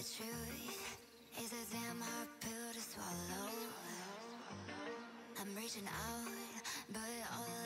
The truth is a damn hard pill to swallow. I'm reaching out, but all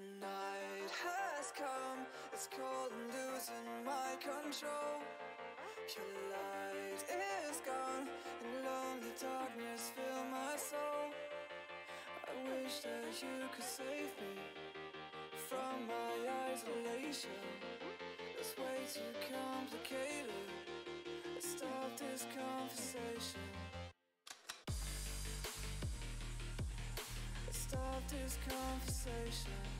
Night has come, it's cold and losing my control. Your light is gone, and lonely darkness fill my soul. I wish that you could save me from my isolation. It's way too complicated. Let's stop this conversation. Let's stop this conversation.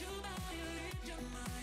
your body, lift your mind.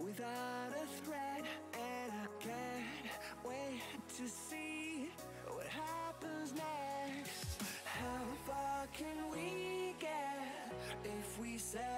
without a threat And I can't wait to see what happens next. How far can we get if we say